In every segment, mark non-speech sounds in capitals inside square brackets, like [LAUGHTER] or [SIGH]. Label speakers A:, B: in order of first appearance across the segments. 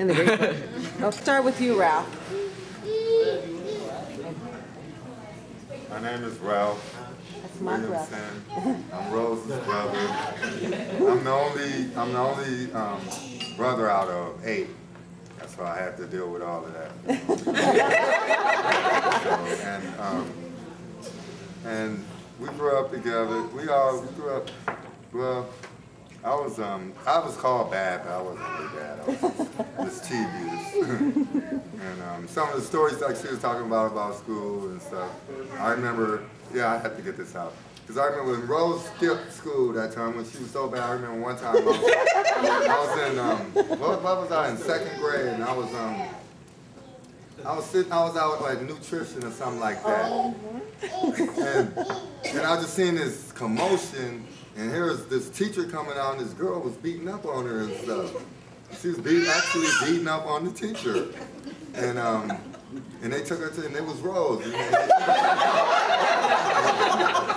A: In the great book. [LAUGHS] I'll start with you, Ralph.
B: My name is Ralph
A: That's my brother.
B: Williamson. I'm Rose's brother. I'm the only, I'm the only um, brother out of eight. That's why I had to deal with all of that. [LAUGHS] so, and, um, and we grew up together. We all we grew up. Well, I was um I was called bad, but I wasn't really bad. I was just [LAUGHS] mischievous. [LAUGHS] and um, some of the stories like she was talking about about school and stuff. I remember. Yeah, I had to get this out. Because I remember when Rose skipped school that time when she was so bad. I remember one time I was, I was in, um, what, what was I in second grade and I was, um, I was sitting, I was out with like nutrition or something like that. And, and I just seen this commotion and here was this teacher coming out and this girl was beating up on her and stuff. She was actually beating up on the teacher. And, um, and they took her to, and it was Rose. And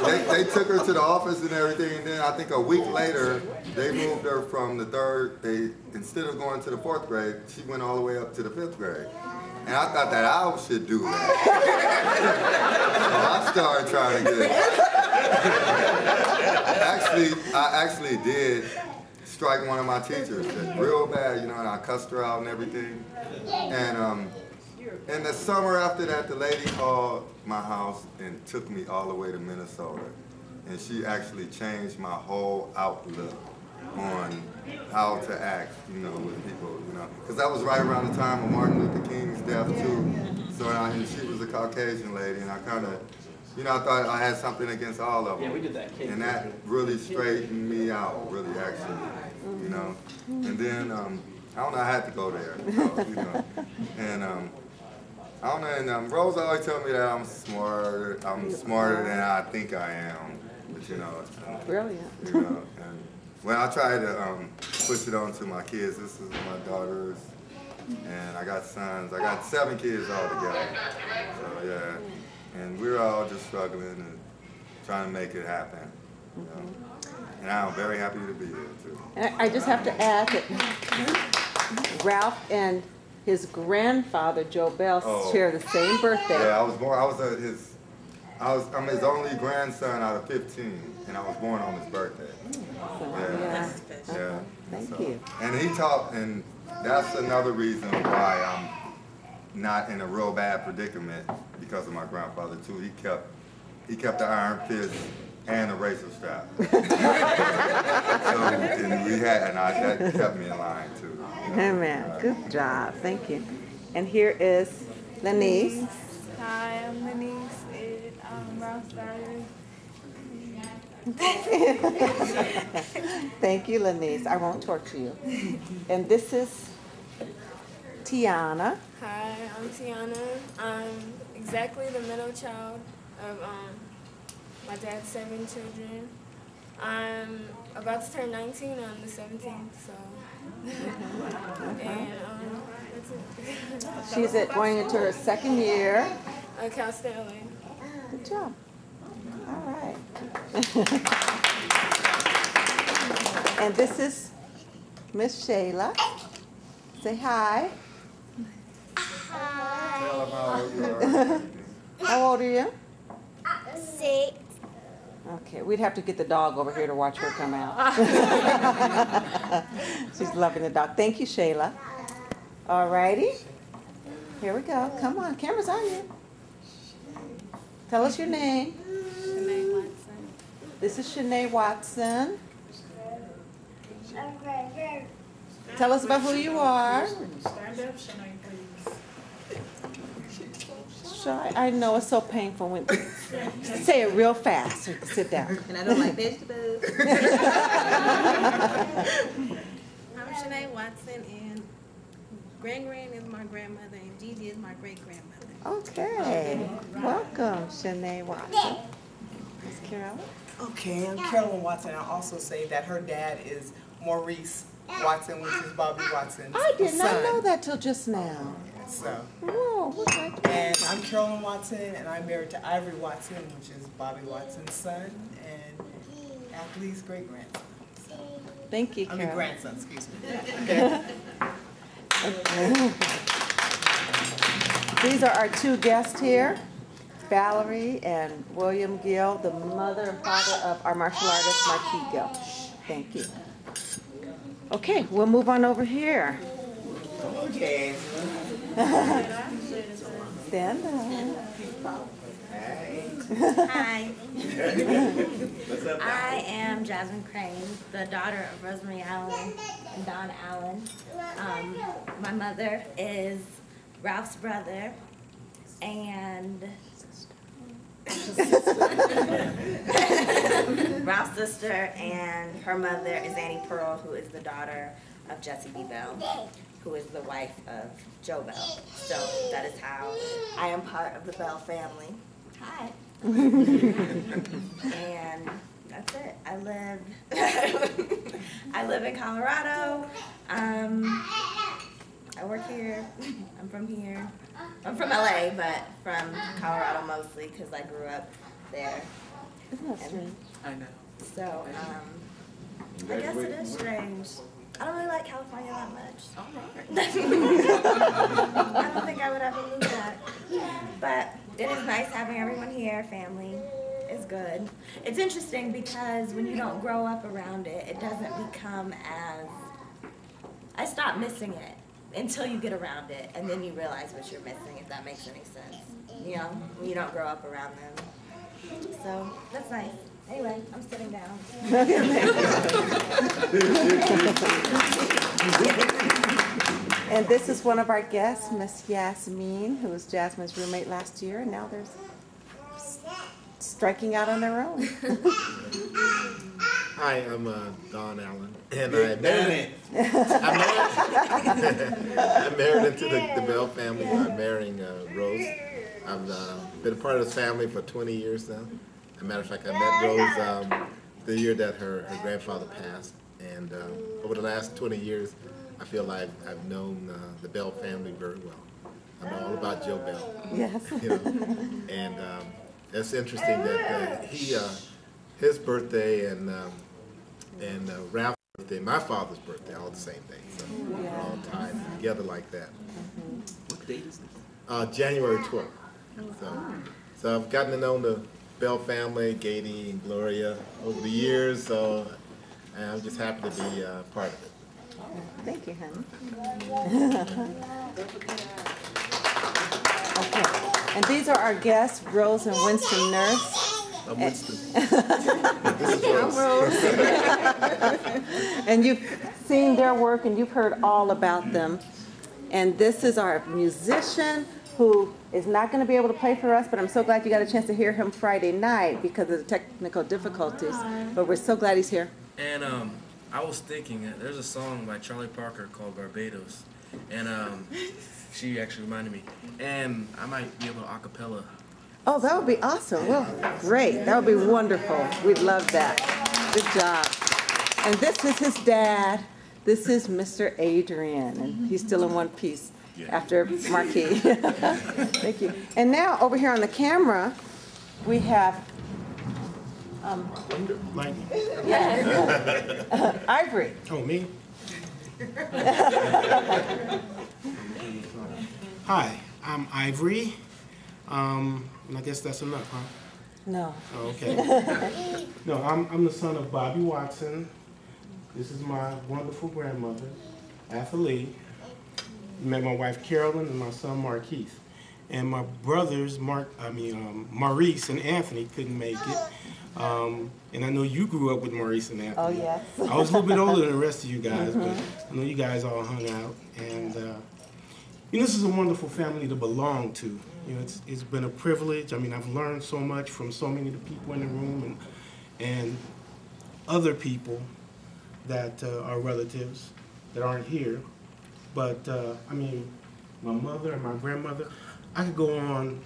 B: they, they took her to the office and everything, and then I think a week later, they moved her from the third, they, instead of going to the fourth grade, she went all the way up to the fifth grade. And I thought that I should do that. [LAUGHS] so I started trying to get Actually, I actually did strike one of my teachers real bad, you know, and I cussed her out and everything. And um, in the summer after that, the lady called my house and took me all the way to Minnesota. And she actually changed my whole outlook on how to act, you know, with people, you know. Because that was right around the time of Martin Luther King's death, too. So I, and she was a Caucasian lady, and I kind of, you know, I thought I had something against all of them.
C: Yeah, we did that.
B: And that really straightened me out, really, actually, you know. And then, um, I don't know, I had to go there, so, you know. And, um, I don't know, and um, Rose always tell me that I'm smarter, I'm smarter than I think I am, but you know, and,
A: Brilliant.
B: you know, and when I try to um, push it on to my kids, this is my daughters, and I got sons, I got seven kids altogether, so yeah, and we're all just struggling and trying to make it happen, you know. And I'm very happy to be here too.
A: And I I just have to add that Ralph and his grandfather, Joe Bell,
B: Oh.
A: share the same birthday.
B: Yeah, I was born. I was uh, his. I was. I'm his only grandson out of 15, and I was born on his birthday.
A: So,
B: Yeah.
A: yeah.
B: Yeah.
A: Thank
B: so-
A: you.
B: And he taught, and that's another reason why I'm not in a real bad predicament because of my grandfather too. He kept, he kept the iron fist and the razor strap. [LAUGHS] so and we had, and I, that kept me in line too. you know.
A: Amen. Good job. Thank you. And here is Lenise.
D: Hi, I'm Lenise, and I'm Ralph's daughter. [LAUGHS]
A: Thank you, Lenise. I won't torture you. And this is Tiana.
D: Hi, I'm Tiana. I'm exactly the middle child of um, my dad's seven children. I'm about to turn 19 on the 17th, so. [LAUGHS] and um, that's it. [LAUGHS]
A: She's at, going into her second year.
D: Uh, Cal LA.
A: Good job. All right. [LAUGHS] And this is Miss Shayla. Say hi.
B: Tell them how old you are. [LAUGHS]
A: How old are you?
E: Six.
A: Okay, we'd have to get the dog over here to watch her come out. [LAUGHS] She's loving the dog. Thank you, Shayla. All righty. Here we go. Come on, camera's on you. Tell us your name.
D: Shanae Watson.
A: This is Shanae Watson. Tell us about who you are.
F: Stand up, Shanae, please.
A: Shy. I know it's so painful when say it real fast. so Sit down.
G: And I don't like vegetables. [LAUGHS] I'm Shanae Watson, and Grand Grand is my grandmother, and Gigi is my great grandmother.
A: Okay. Welcome, Shanae Watson. Miss Carolyn.
F: Okay, I'm Carolyn Watson. I'll also say that her dad is Maurice Watson, which is Bobby Watson's
A: I did not
F: son.
A: know that till just now.
F: So,
A: oh, okay.
F: and I'm Carolyn Watson, and I'm married to Ivory Watson, which is Bobby Watson's son, and Athalie's great grandson.
A: Thank you,
F: I mean grandson, excuse me. [LAUGHS]
A: These are our two guests here, Valerie and William Gill, the mother and father of our martial artist Marquis Gill. Thank you. Okay, we'll move on over here.
F: Okay.
A: Stand up.
C: Hi. I am Jasmine Crane, the daughter of Rosemary Allen and Don Allen. Um, my mother is Ralph's brother and Ralph's sister and her mother is Annie Pearl, who is the daughter of Jesse B. Bell, who is the wife of Joe Bell. So that is how I am part of the Bell family. Hi. and that's it. I live [LAUGHS] I live in Colorado. Um, I work here. I'm from here. I'm from LA, but from Colorado mostly because I grew up there.
A: Isn't that strange?
H: I know.
C: So, um, I guess it is strange. I don't really like California that much.
H: All right. [LAUGHS]
C: I don't think I would ever move back. But it is nice having everyone here, family. It's good. It's interesting because when you don't grow up around it, it doesn't become as. I stopped missing it until you get around it, and then you realize what you're missing, if that makes any sense. You know, when you don't grow up around them. So that's nice. Anyway, I'm sitting down. [LAUGHS]
A: And this is one of our guests, Miss Yasmin, who was Jasmine's roommate last year, and now they're striking out on their own. [LAUGHS]
I: Hi, I'm uh, Don Allen, and I married. I'm married, [LAUGHS] I'm married into the, the Bell family. I'm marrying uh, Rose. I've uh, been a part of this family for 20 years now. As a matter of fact, I met Rose um, the year that her, her grandfather passed, and uh, over the last 20 years, I feel like I've known uh, the Bell family very well. I know all about Joe Bell
A: Yes.
I: you know. And um, it's interesting that uh, he, uh, his birthday and um, and uh, Ralph's birthday, my father's birthday, all the same day. So we're all tied together like that.
H: What date is this?
I: Uh, January 12th. So, so I've gotten to know the Bell family, Katie and Gloria, over the years. So I'm just happy to be uh, part of it.
A: Thank you, honey. [LAUGHS] Okay, and these are our guests, Rose and Winston Nurse.
I: I'm Winston. [LAUGHS] this is Rose. [LAUGHS]
A: And you've seen their work and you've heard all about them. And this is our musician who is not going to be able to play for us, but I'm so glad you got a chance to hear him Friday night because of the technical difficulties. But we're so glad he's here.
H: And um, I was thinking there's a song by Charlie Parker called Barbados, and um, [LAUGHS] she actually reminded me. And I might be able to acapella.
A: Oh, that would be awesome. Well, great. That would be wonderful. We'd love that. Good job. And this is his dad. This is Mr. Adrian, and he's still in one piece after Marquis. [LAUGHS] Thank you. And now, over here on the camera, we have um,
J: Lightning. [LAUGHS]
A: yeah, Ivory.
J: Oh, me? [LAUGHS] Hi, I'm Ivory. Um, and I guess that's enough, huh?
A: No.
J: Oh, okay. no, I'm, I'm the son of Bobby Watson. This is my wonderful grandmother, Athalie. Met my wife Carolyn and my son Markeith. And my brothers, Mark, I mean um, Maurice and Anthony, couldn't make it. Um, and I know you grew up with Maurice and Anthony.
A: Oh, yes.
J: I was a little bit older than the rest of you [LAUGHS] guys, but I know you guys all hung out. And uh, you know, this is a wonderful family to belong to. You know, it's, it's been a privilege. I mean, I've learned so much from so many of the people in the room and, and other people that uh, are relatives that aren't here. But, uh, I mean, my mother and my grandmother, I could go on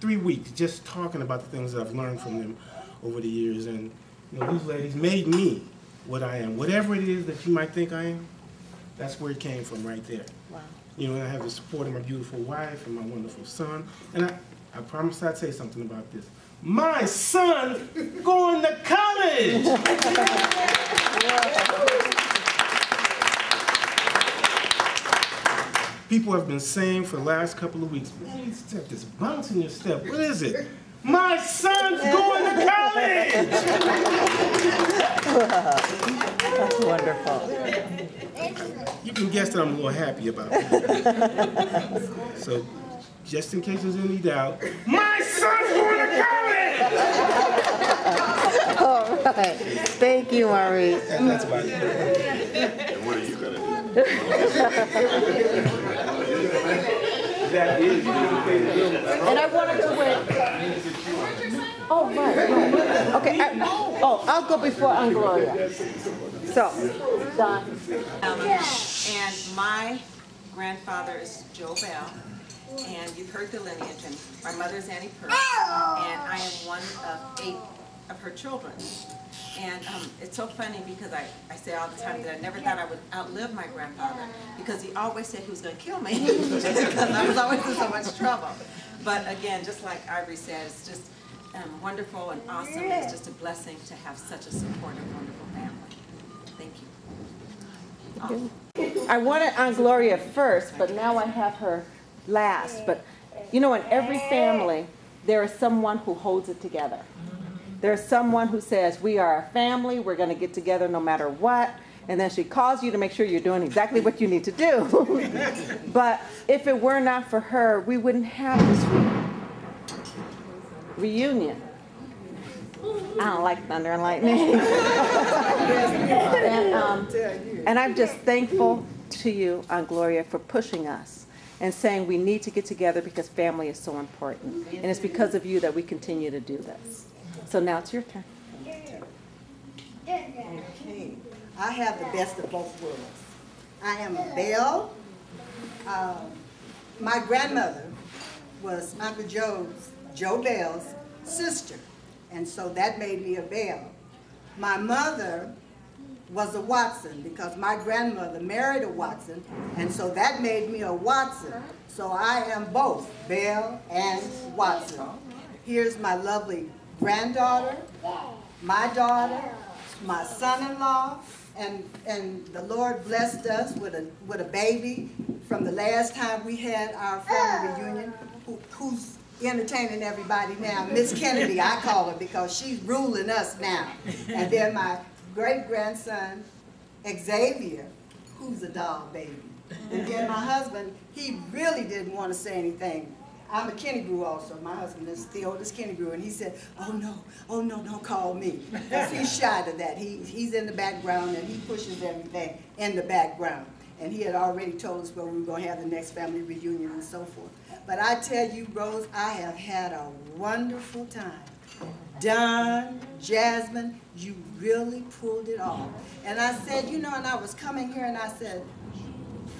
J: three weeks just talking about the things that I've learned from them over the years. And, you know, these ladies made me what I am. Whatever it is that you might think I am, that's where it came from right there.
A: Wow.
J: You know, and I have the support of my beautiful wife and my wonderful son. And I, I promised I'd say something about this. My son going to college! [LAUGHS] People have been saying for the last couple of weeks, man, you step this bounce in your step. What is it? My son's going to college!
A: That's wonderful.
J: You can guess that I'm a little happy about it. So, just in case there's any doubt, my son's going to college!
A: All right. Thank you, Maurice.
J: And that's about it.
I: And what are you gonna do? [LAUGHS]
J: That is,
A: And I wanted to win. Oh, right, right. Okay, I, oh, I'll go before Aunt Gloria. So, Don. And my grandfather is Joe Bell, and you've heard the lineage, and my mother's Annie Pearl, and I am one of eight of her children. And um, it's so funny because I, I say all the time that I never thought I would outlive my grandfather because he always said he was going to kill me [LAUGHS] because I was always in so much trouble. But again, just like Ivory said, it's just um, wonderful and awesome. It's just a blessing to have such a supportive, wonderful family. Thank you. I wanted Aunt Gloria first, but now I have her last. But you know, in every family, there is someone who holds it together. There's someone who says, We are a family, we're going to get together no matter what. And then she calls you to make sure you're doing exactly what you need to do. [LAUGHS] but if it were not for her, we wouldn't have this reunion. I don't like thunder and lightning. [LAUGHS] and, um, and I'm just thankful to you, Aunt Gloria, for pushing us and saying we need to get together because family is so important. And it's because of you that we continue to do this. So now it's your turn.
K: Okay. I have the best of both worlds. I am a Bell. Um, my grandmother was Uncle Joe's, Joe Bell's sister, and so that made me a Bell. My mother was a Watson because my grandmother married a Watson, and so that made me a Watson. So I am both Bell and Watson. Here's my lovely granddaughter, my daughter, my son-in-law, and, and the Lord blessed us with a, with a baby from the last time we had our family reunion, who, who's entertaining everybody now, Miss Kennedy, I call her, because she's ruling us now. And then my great-grandson, Xavier, who's a dog baby. And then my husband, he really didn't want to say anything. I'm a Kennedy also. My husband is the oldest Kennedy, and he said, "Oh no, oh no, don't call me." Because he's [LAUGHS] shy to that. He he's in the background and he pushes everything in the background. And he had already told us where we were going to have the next family reunion and so forth. But I tell you, Rose, I have had a wonderful time. Don, Jasmine, you really pulled it off. And I said, you know, and I was coming here and I said,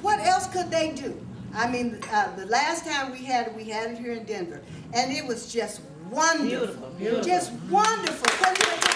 K: what else could they do? I mean, uh, the last time we had it, we had it here in Denver, and it was just wonderful.
F: Beautiful, beautiful.
K: Just wonderful. What do you think?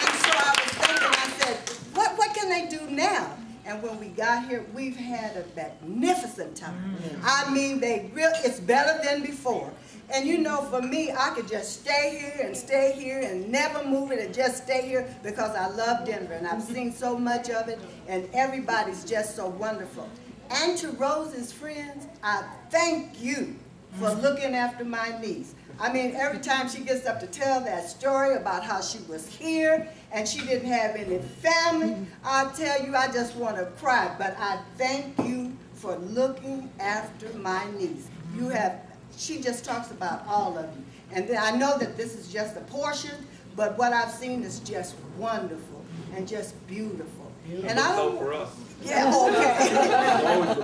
K: And so I was thinking, I said, what, what can they do now? And when we got here, we've had a magnificent time. I mean, they real it's better than before. And you know, for me, I could just stay here and stay here and never move it and just stay here because I love Denver and I've seen so much of it and everybody's just so wonderful. And to Rose's friends, I thank you for mm-hmm. looking after my niece. I mean, every time she gets up to tell that story about how she was here and she didn't have any family, mm-hmm. I tell you, I just want to cry. But I thank you for looking after my niece. You have, she just talks about all of you. And I know that this is just a portion, but what I've seen is just wonderful and just beautiful. And I don't,
L: for us.
K: Yeah, okay.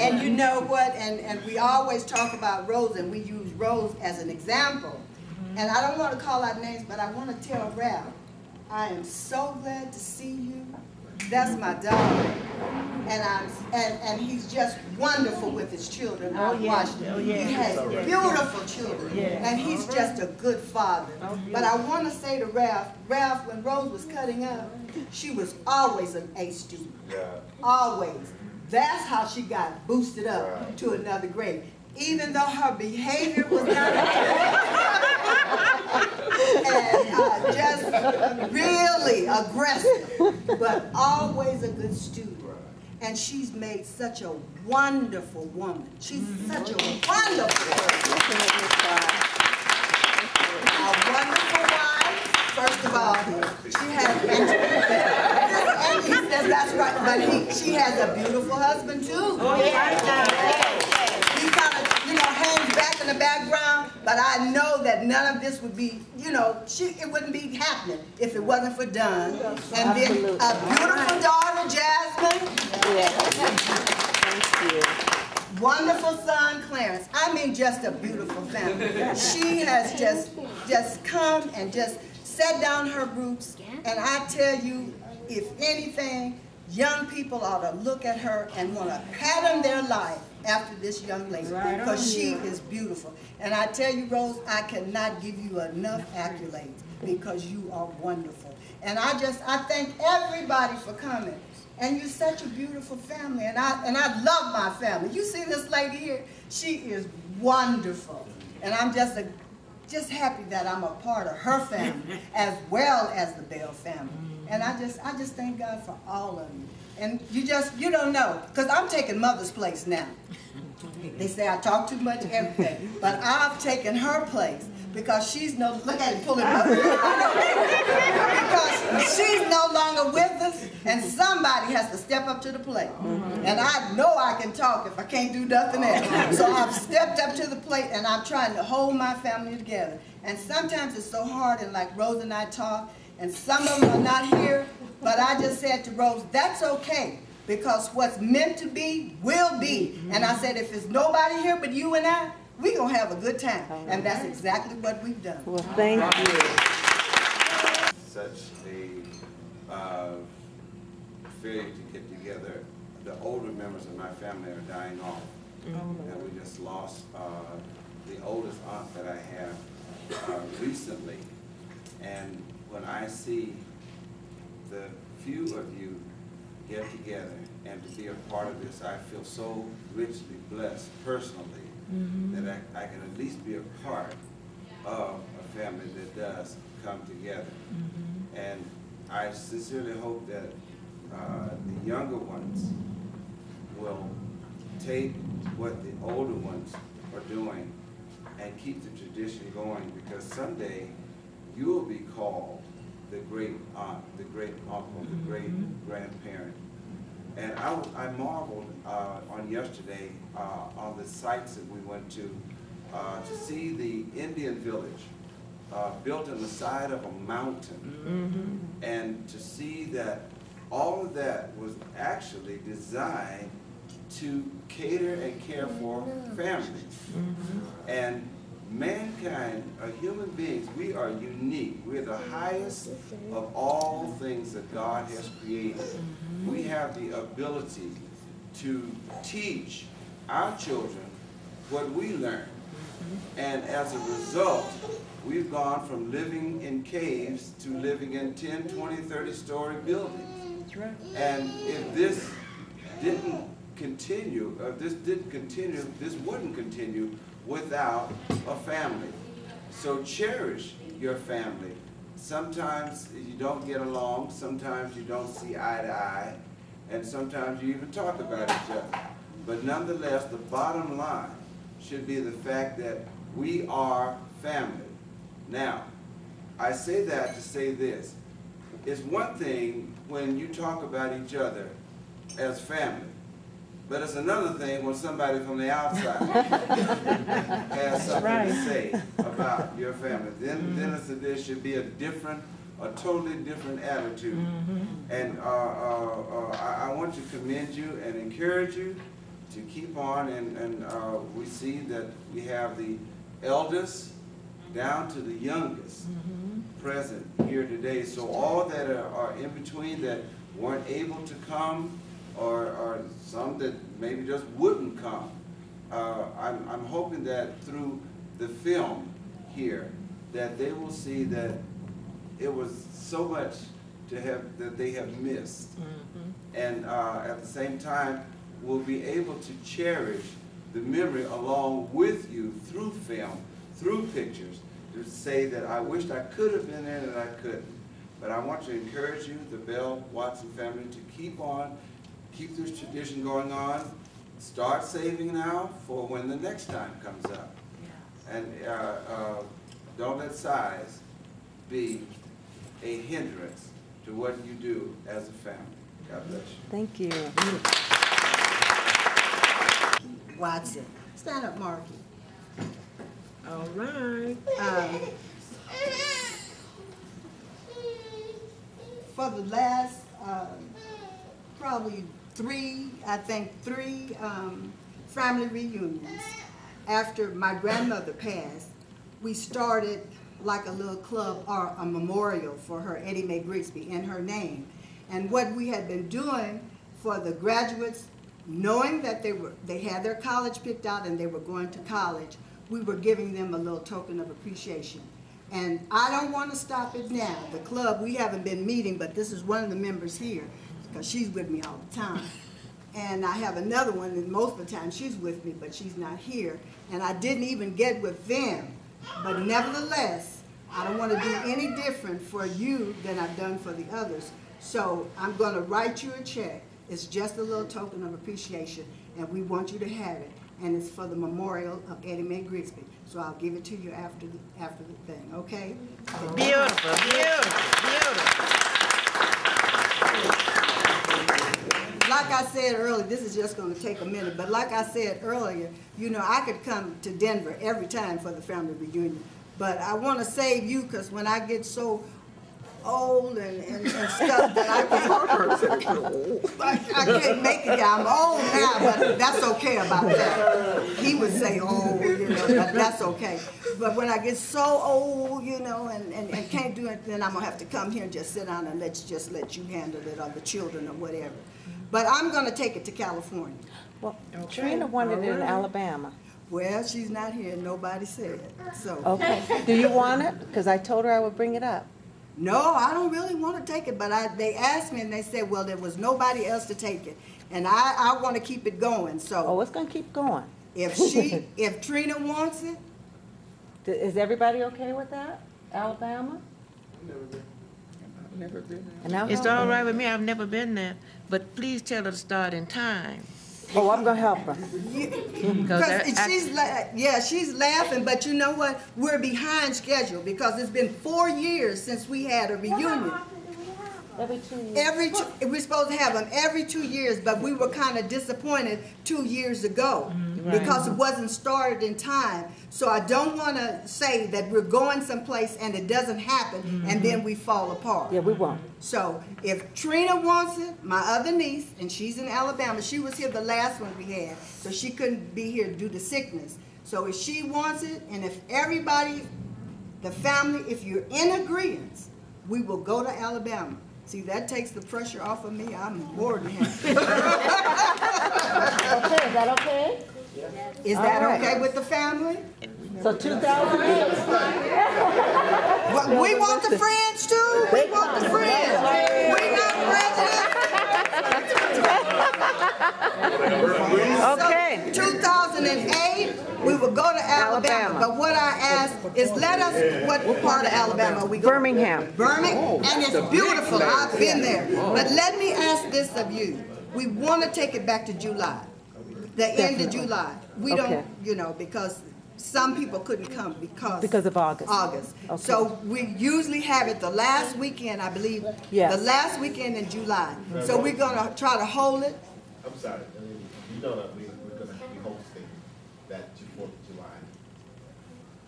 K: and you know what? And, and we always talk about Rose, and we use Rose as an example. And I don't want to call out names, but I want to tell Ralph, I am so glad to see you. That's my dog. And I'm and, and he's just wonderful with his children. Oh, I've watched him.
F: Oh, yeah.
K: He has beautiful children.
F: Yeah.
K: And he's uh-huh. just a good father. Oh, but I want to say to Ralph, Ralph, when Rose was cutting up, she was always an A student.
B: Yeah.
K: Always. That's how she got boosted up to another grade. Even though her behavior was not [LAUGHS] and uh, just really aggressive, but always a good student. And she's made such a wonderful woman. She's such a wonderful. A wonderful wife, first of all, she has, and, he says that's right, but he, she has a beautiful husband too. Oh, kind of, you know, hangs back in the background, but I know that none of this would be, you know, she, it wouldn't be happening if it wasn't for Don. And then a beautiful daughter, Jasmine, Yes.
A: Thank you.
K: wonderful son Clarence. I mean, just a beautiful family. She has just, just come and just set down her roots. And I tell you, if anything, young people ought to look at her and want to pattern their life after this young lady because she is beautiful. And I tell you, Rose, I cannot give you enough accolades because you are wonderful. And I just, I thank everybody for coming. And you're such a beautiful family, and I and I love my family. You see this lady here? She is wonderful, and I'm just a just happy that I'm a part of her family [LAUGHS] as well as the Bell family. And I just I just thank God for all of you. And you just you don't know, cause I'm taking mother's place now. They say I talk too much, everything, but I've taken her place because she's no look at it pulling up. because she's no longer with us, and somebody has to step up to the plate. And I know I can talk if I can't do nothing else. So I've stepped up to the plate, and I'm trying to hold my family together. And sometimes it's so hard, and like Rose and I talk, and some of them are not here, but I just said to Rose, that's okay. Because what's meant to be will be. And I said, if it's nobody here but you and I, we're gonna have a good time. And that's exactly what we've done.
A: Well, thank you.
L: such a uh, failure to get together. The older members of my family are dying off. Oh, And we just lost uh, the oldest aunt that I have uh, recently. And when I see the few of you get together and to be a part of this, I feel so richly blessed personally that I, I can at least be a part of a family that does come together. And I sincerely hope that uh, the younger ones will take what the older ones are doing and keep the tradition going because someday you will be called the great aunt, the great uncle, the great grandparent. And I, I marveled uh, on yesterday uh, on the sites that we went to uh, to see the Indian village uh, built on the side of a mountain. And to see that all of that was actually designed to cater and care for families. And mankind, uh, human beings, we are unique. We're the highest of all things that God has created. We have the ability to teach our children what we learn. And as a result, we've gone from living in caves to living in 10, 20, 30 story buildings. And if this didn't continue, if this didn't continue, this wouldn't continue without a family. So cherish your family. Sometimes you don't get along, sometimes you don't see eye to eye, and sometimes you even talk about each other. But nonetheless, the bottom line should be the fact that we are family. Now, I say that to say this. It's one thing when you talk about each other as family, but it's another thing when somebody from the outside [LAUGHS] has something to say about your family. Then, then it's, there should be a different, a totally different attitude. And uh, uh, uh, I, I want to commend you and encourage you to keep on. And, and uh, we see that we have the eldest down to the youngest present here today. So all that are, are in between that weren't able to come, or, or some that maybe just wouldn't come, uh, I'm, I'm hoping that through the film here, that they will see that it was so much to have that they have missed, and uh, at the same time, will be able to cherish the memory along with you through film, through pictures, to say that I wished I could have been there and I couldn't. But I want to encourage you, the Bell Watson family, to keep on keep this tradition going on, start saving now for when the next time comes up. And uh, uh, don't let size be a hindrance to what you do as a family. God bless you.
A: Thank you.
K: Watson. Stand up, Marky.
F: All right.
K: Um, For the last, um, probably three, I think, three um, family reunions, after my grandmother passed, we started like a little club or a memorial for her, Eddie Mae Grigsby, in her name. And what we had been doing for the graduates, knowing that they were, they had their college picked out and they were going to college, we were giving them a little token of appreciation. And I don't want to stop it now. The club, we haven't been meeting, but this is one of the members here, because she's with me all the time. And I have another one, and most of the time she's with me, but she's not here. And I didn't even get with them. But nevertheless, I don't want to do any different for you than I've done for the others. So I'm going to write you a check. It's just a little token of appreciation, and we want you to have it. And it's for the memorial of Eddie Mae Grigsby. So I'll give it to you after, the after the thing, okay?
M: Beautiful, beautiful, beautiful.
K: Like I said earlier, this is just gonna take a minute, but like I said earlier, you know, I could come to Denver every time for the family reunion. But I wanna save you, cause when I get so old and, and, and stuff that I can't, I, I can't make it, I'm old now, but that's okay about that. He would say old, you know, but that's okay. But when I get so old, you know, and, and, and can't do it, then I'm gonna have to come here and just sit down and let's just let you handle it, or the children, or whatever. But I'm gonna take it to California.
A: Well, Trina wanted it in Alabama.
K: Well, she's not here, nobody said, so.
A: Okay, do you want it? Because I told her I would bring it up.
K: No, I don't really want to take it, but I, they asked me and they said, well, there was nobody else to take it. And I, I want to keep it going, so
A: Oh, it's gonna keep going.
K: if [LAUGHS] she, if Trina wants it,
A: D- Is everybody okay with that? Alabama?
F: I've never been there.
A: And now
M: It's
A: help
M: all
A: her.
M: right with me, I've never been there, but please tell her to start in time.
A: Oh, I'm gonna help her.
K: because she's, la- yeah, she's laughing, but you know what? We're behind schedule because it's been four years since we had a reunion.
A: Every two years.
K: Every, two- we're supposed to have them every two years, but we were kind of disappointed two years ago mm-hmm. because it wasn't started in time. So I don't want to say that we're going someplace and it doesn't happen and then we fall apart.
A: Yeah, we won't.
K: So if Trina wants it, my other niece, and she's in Alabama, she was here the last one we had, so she couldn't be here due to sickness. So if she wants it, and if everybody, the family, if you're in agreement, we will go to Alabama. See, that takes the pressure off of me. I'm more than happy.
A: Okay, is that okay?
K: Is that
A: All right.
K: okay with the family?
A: So two thousand each?
K: But we want the friends too. We want the friends. We not prejudice.
A: Okay.
K: 2008, we will go to Alabama.
A: Alabama.
K: But what I ask is let us, what part of Alabama are we going?
A: Birmingham.
K: Birmingham, and it's beautiful. I've been there. But let me ask this of you. We want to take it back to July, the end of July. We
A: Okay.
K: don't, you know, because some people couldn't come because.
A: Because of August.
K: August.
A: Okay.
K: So we usually have it the last weekend, I believe.
A: Yes.
K: The last weekend in July. So we're gonna try to hold it.
I: I'm sorry, I mean, you know that we, we're gonna be hosting that Fourth of July,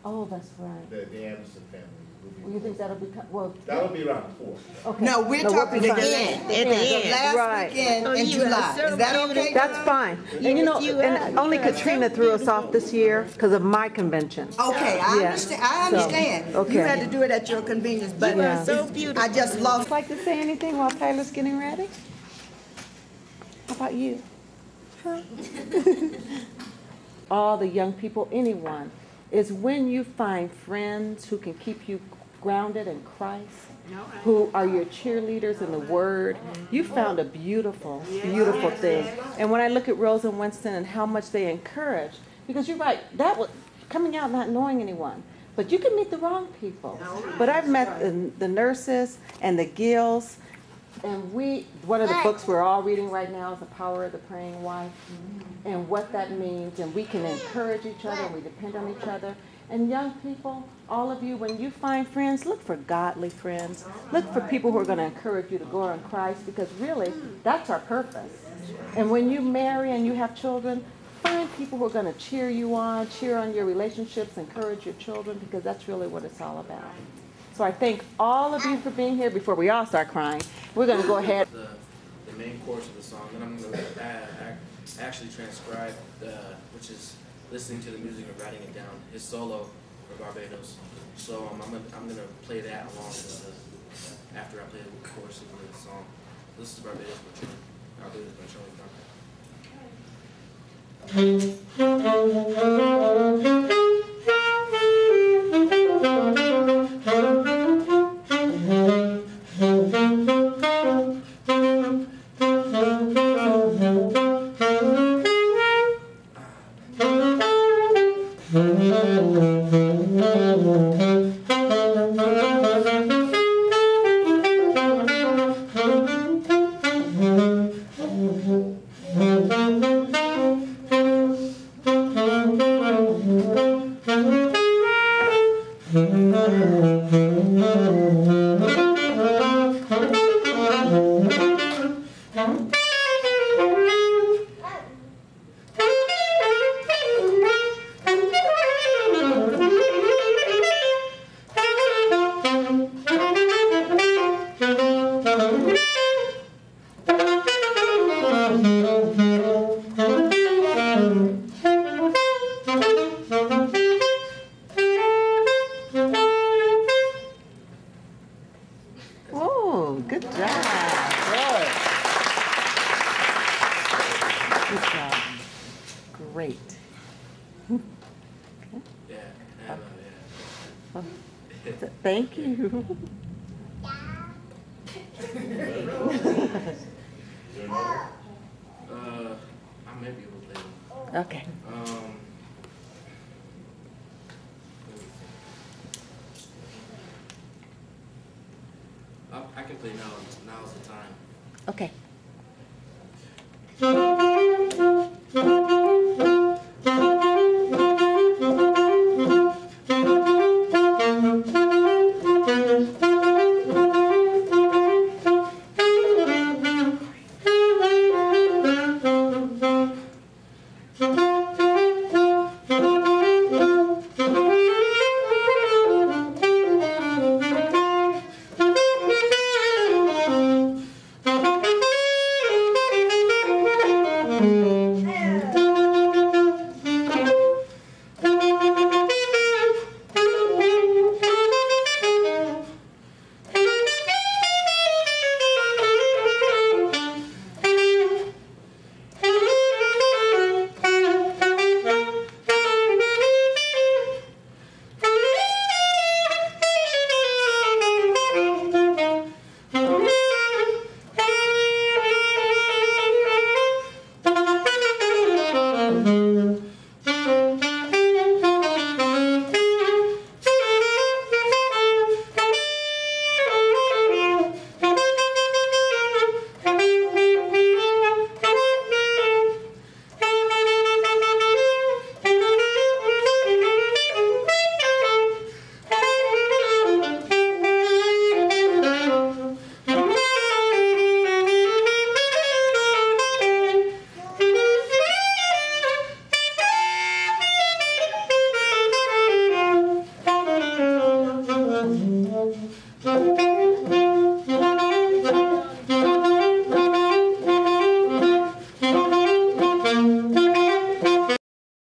A: Oh, that's right.
I: the, the Anderson family will
A: Well,
I: be.
A: you think that'll be, co- well.
I: That'll be around four.
A: Okay.
K: No, we're
A: we'll
K: talking
A: be
K: the
A: fine.
K: end.
M: At the end.
K: last
A: Right.
K: weekend
M: Oh,
K: in
M: you are
K: July. Is that okay?
M: beautiful.
A: That's fine. And you know,
M: you are.
A: and only
M: You are
A: Katrina threw us off this year because of my convention.
K: Okay, I
A: Yeah.
K: understand, I
A: So,
K: understand. You
A: okay.
K: had to do it at your convenience, but
A: You are
M: so
K: it's-
M: beautiful.
K: I just lost.
A: Like to say anything while Tyler's getting ready? How about you? Huh? [LAUGHS] All the young people, anyone, is when you find friends who can keep you grounded in Christ, who are your cheerleaders in the Word. You found a beautiful, beautiful thing. And when I look at Rose and Winston and how much they encourage, because you're right, that was coming out not knowing anyone. But you can meet the wrong people. But I've met the, the nurses and the Gills, And we, one of the books we're all reading right now is The Power of the Praying Wife and what that means. And we can encourage each other and we depend on each other. And young people, all of you, when you find friends, look for godly friends. Look for people who are going to encourage you to grow in Christ because really, that's our purpose. And when you marry and you have children, find people who are going to cheer you on, cheer on your relationships, encourage your children because that's really what it's all about. So I thank all of you for being here before we all start crying. We're going to go ahead.
H: The, the main chorus of the song, and I'm going to actually transcribe, the, which is listening to the music and writing it down, his solo for Barbados. So um, I'm, gonna, I'm going to play that along with the, after I play the chorus of the song. This is Barbados by Charlie. I'll do this by Charlie
N: Thank